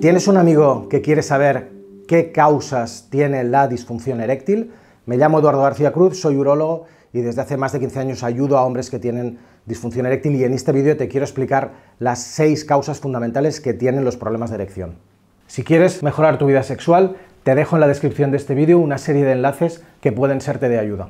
¿Tienes un amigo que quiere saber qué causas tiene la disfunción eréctil? Me llamo Eduardo García Cruz, soy urólogo y desde hace más de 15 años ayudo a hombres que tienen disfunción eréctil y en este vídeo te quiero explicar las seis causas fundamentales que tienen los problemas de erección. Si quieres mejorar tu vida sexual, te dejo en la descripción de este vídeo una serie de enlaces que pueden serte de ayuda.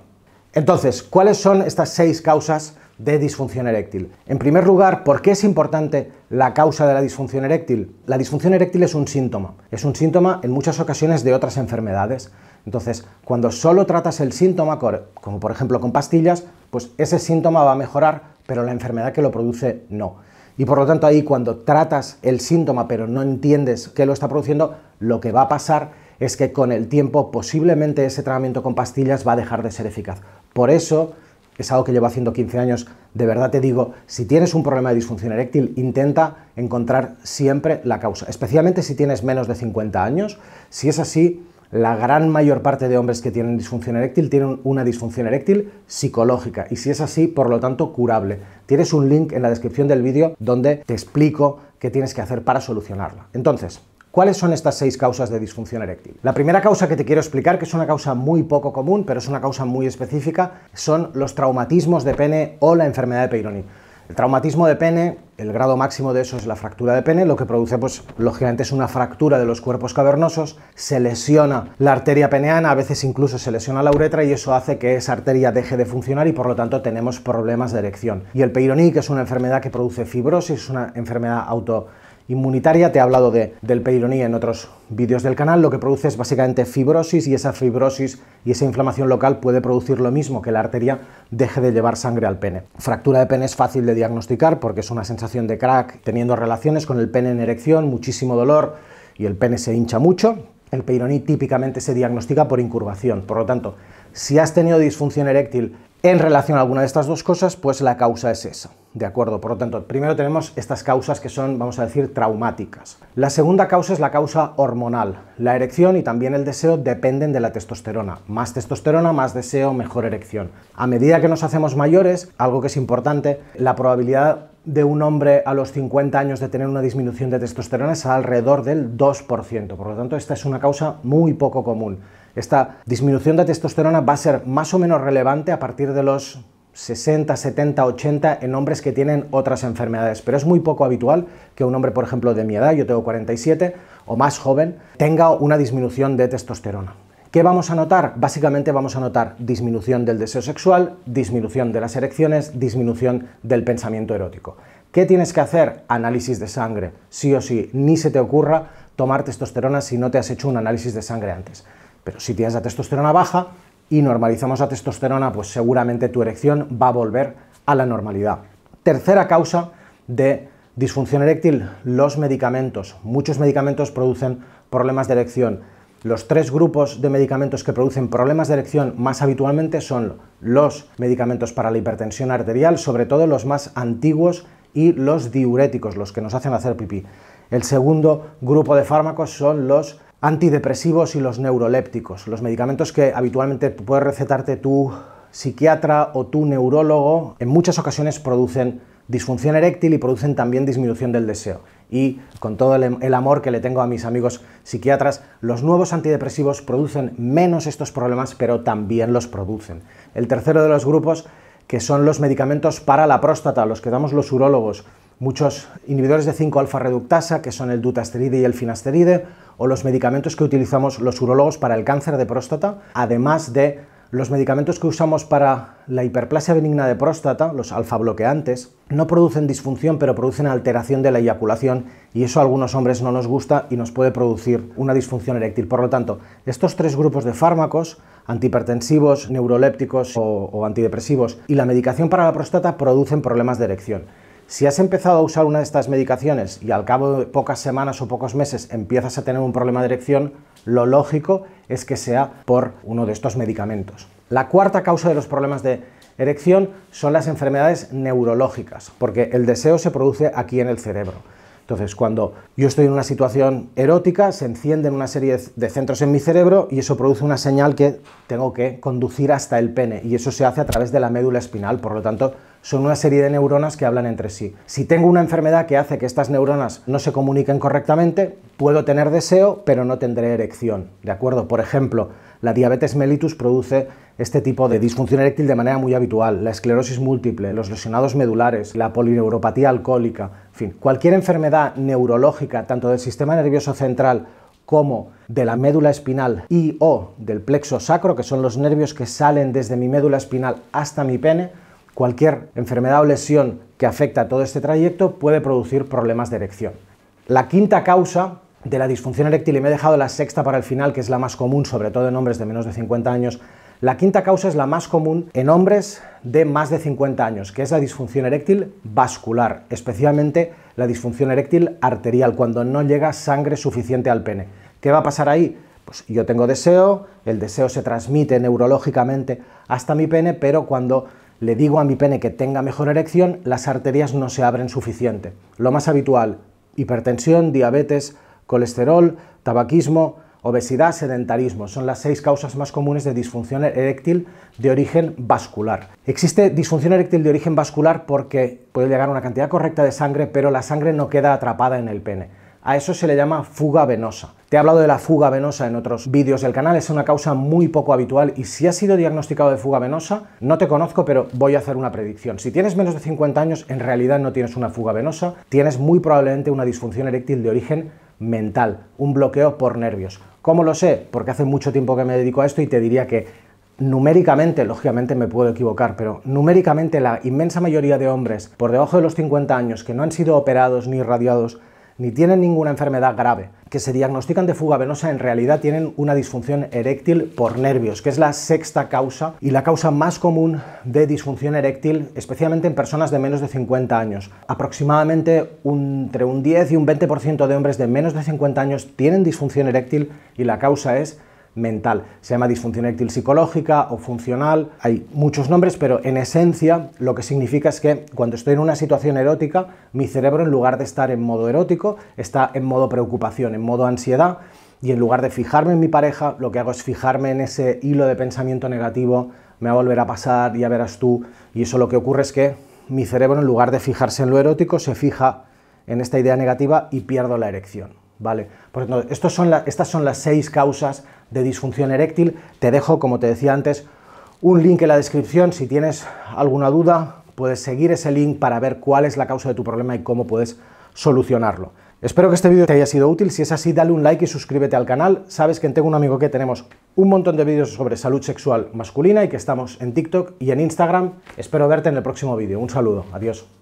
Entonces, ¿cuáles son estas seis causas de disfunción eréctil. En primer lugar, ¿por qué es importante la causa de la disfunción eréctil? La disfunción eréctil es un síntoma, es un síntoma en muchas ocasiones de otras enfermedades. Entonces, cuando solo tratas el síntoma, como por ejemplo con pastillas, pues ese síntoma va a mejorar, pero la enfermedad que lo produce no. Y por lo tanto ahí cuando tratas el síntoma pero no entiendes qué lo está produciendo, lo que va a pasar es que con el tiempo posiblemente ese tratamiento con pastillas va a dejar de ser eficaz. Por eso es algo que llevo haciendo 15 años, de verdad te digo, si tienes un problema de disfunción eréctil, intenta encontrar siempre la causa, especialmente si tienes menos de 50 años. Si es así, la gran mayor parte de hombres que tienen disfunción eréctil tienen una disfunción eréctil psicológica y si es así, por lo tanto, curable. Tienes un link en la descripción del vídeo donde te explico qué tienes que hacer para solucionarla. Entonces, ¿Cuáles son estas seis causas de disfunción eréctil? La primera causa que te quiero explicar, que es una causa muy poco común, pero es una causa muy específica, son los traumatismos de pene o la enfermedad de Peyronie. El traumatismo de pene, el grado máximo de eso es la fractura de pene, lo que produce, pues, lógicamente es una fractura de los cuerpos cavernosos, se lesiona la arteria peneana, a veces incluso se lesiona la uretra y eso hace que esa arteria deje de funcionar y por lo tanto tenemos problemas de erección. Y el Peyronie, que es una enfermedad que produce fibrosis, es una enfermedad auto inmunitaria, te he hablado de, del peironí en otros vídeos del canal, lo que produce es básicamente fibrosis y esa fibrosis y esa inflamación local puede producir lo mismo, que la arteria deje de llevar sangre al pene. Fractura de pene es fácil de diagnosticar porque es una sensación de crack teniendo relaciones con el pene en erección, muchísimo dolor y el pene se hincha mucho. El peironí típicamente se diagnostica por incurvación, por lo tanto, si has tenido disfunción eréctil en relación a alguna de estas dos cosas, pues la causa es esa. ¿De acuerdo? Por lo tanto, primero tenemos estas causas que son, vamos a decir, traumáticas. La segunda causa es la causa hormonal. La erección y también el deseo dependen de la testosterona. Más testosterona, más deseo, mejor erección. A medida que nos hacemos mayores, algo que es importante, la probabilidad de un hombre a los 50 años de tener una disminución de testosterona es alrededor del 2%. Por lo tanto, esta es una causa muy poco común. Esta disminución de testosterona va a ser más o menos relevante a partir de los 60, 70, 80 en hombres que tienen otras enfermedades, pero es muy poco habitual que un hombre, por ejemplo, de mi edad, yo tengo 47 o más joven, tenga una disminución de testosterona. ¿Qué vamos a notar? Básicamente vamos a notar disminución del deseo sexual, disminución de las erecciones, disminución del pensamiento erótico. ¿Qué tienes que hacer? Análisis de sangre. Sí o sí, ni se te ocurra tomar testosterona si no te has hecho un análisis de sangre antes. Pero si tienes la testosterona baja y normalizamos la testosterona, pues seguramente tu erección va a volver a la normalidad. Tercera causa de disfunción eréctil, los medicamentos. Muchos medicamentos producen problemas de erección. Los tres grupos de medicamentos que producen problemas de erección más habitualmente son los medicamentos para la hipertensión arterial, sobre todo los más antiguos, y los diuréticos, los que nos hacen hacer pipí. El segundo grupo de fármacos son los antidepresivos y los neurolépticos, los medicamentos que habitualmente puede recetarte tu psiquiatra o tu neurólogo, en muchas ocasiones producen disfunción eréctil y producen también disminución del deseo. Y con todo el, amor que le tengo a mis amigos psiquiatras, los nuevos antidepresivos producen menos estos problemas, pero también los producen. El tercero de los grupos, que son los medicamentos para la próstata, los que damos los urólogos, muchos inhibidores de 5-alfa reductasa, que son el dutasteride y el finasteride, o los medicamentos que utilizamos los urólogos para el cáncer de próstata, además de los medicamentos que usamos para la hiperplasia benigna de próstata, los alfa bloqueantes, no producen disfunción, pero producen alteración de la eyaculación y eso a algunos hombres no nos gusta y nos puede producir una disfunción eréctil. Por lo tanto, estos tres grupos de fármacos, antihipertensivos, neurolépticos o, o antidepresivos y la medicación para la próstata producen problemas de erección. Si has empezado a usar una de estas medicaciones y al cabo de pocas semanas o pocos meses empiezas a tener un problema de erección, lo lógico es que sea por uno de estos medicamentos. La cuarta causa de los problemas de erección son las enfermedades neurológicas, porque el deseo se produce aquí en el cerebro. Entonces, cuando yo estoy en una situación erótica, se encienden una serie de centros en mi cerebro y eso produce una señal que tengo que conducir hasta el pene y eso se hace a través de la médula espinal, por lo tanto, son una serie de neuronas que hablan entre sí. Si tengo una enfermedad que hace que estas neuronas no se comuniquen correctamente, puedo tener deseo, pero no tendré erección. ¿De acuerdo? Por ejemplo, la diabetes mellitus produce este tipo de disfunción eréctil de manera muy habitual, la esclerosis múltiple, los lesionados medulares, la polineuropatía alcohólica, en fin, cualquier enfermedad neurológica, tanto del sistema nervioso central como de la médula espinal y o del plexo sacro, que son los nervios que salen desde mi médula espinal hasta mi pene, cualquier enfermedad o lesión que afecta a todo este trayecto puede producir problemas de erección. La quinta causa de la disfunción eréctil, y me he dejado la sexta para el final, que es la más común, sobre todo en hombres de menos de 50 años, la quinta causa es la más común en hombres de más de 50 años, que es la disfunción eréctil vascular, especialmente la disfunción eréctil arterial, cuando no llega sangre suficiente al pene. ¿Qué va a pasar ahí? Pues yo tengo deseo, el deseo se transmite neurológicamente hasta mi pene, pero cuando le digo a mi pene que tenga mejor erección, las arterias no se abren suficiente. Lo más habitual, hipertensión, diabetes, colesterol, tabaquismo, obesidad, sedentarismo. Son las seis causas más comunes de disfunción eréctil de origen vascular. Existe disfunción eréctil de origen vascular porque puede llegar una cantidad correcta de sangre, pero la sangre no queda atrapada en el pene. A eso se le llama fuga venosa. Te he hablado de la fuga venosa en otros vídeos del canal, es una causa muy poco habitual y si has sido diagnosticado de fuga venosa, no te conozco, pero voy a hacer una predicción. Si tienes menos de 50 años, en realidad no tienes una fuga venosa, tienes muy probablemente una disfunción eréctil de origen mental, un bloqueo por nervios. ¿Cómo lo sé? Porque hace mucho tiempo que me dedico a esto y te diría que numéricamente, lógicamente me puedo equivocar, pero numéricamente la inmensa mayoría de hombres por debajo de los 50 años que no han sido operados ni irradiados ni tienen ninguna enfermedad grave, que se diagnostican de fuga venosa, en realidad tienen una disfunción eréctil por nervios, que es la sexta causa y la causa más común de disfunción eréctil, especialmente en personas de menos de 50 años. Aproximadamente entre un 10 y un 20% de hombres de menos de 50 años tienen disfunción eréctil y la causa es mental. Se llama disfunción eréctil psicológica o funcional, hay muchos nombres, pero en esencia lo que significa es que cuando estoy en una situación erótica, mi cerebro en lugar de estar en modo erótico, está en modo preocupación, en modo ansiedad, y en lugar de fijarme en mi pareja, lo que hago es fijarme en ese hilo de pensamiento negativo, me va a volver a pasar, ya verás tú, y eso lo que ocurre es que mi cerebro en lugar de fijarse en lo erótico, se fija en esta idea negativa y pierdo la erección. ¿Vale? Por son estas son las seis causas de disfunción eréctil. Te dejo, como te decía antes, un link en la descripción. Si tienes alguna duda, puedes seguir ese link para ver cuál es la causa de tu problema y cómo puedes solucionarlo. Espero que este vídeo te haya sido útil. Si es así, dale un like y suscríbete al canal. Sabes que en Tengo un amigo que tenemos un montón de vídeos sobre salud sexual masculina y que estamos en TikTok y en Instagram. Espero verte en el próximo vídeo. Un saludo. Adiós.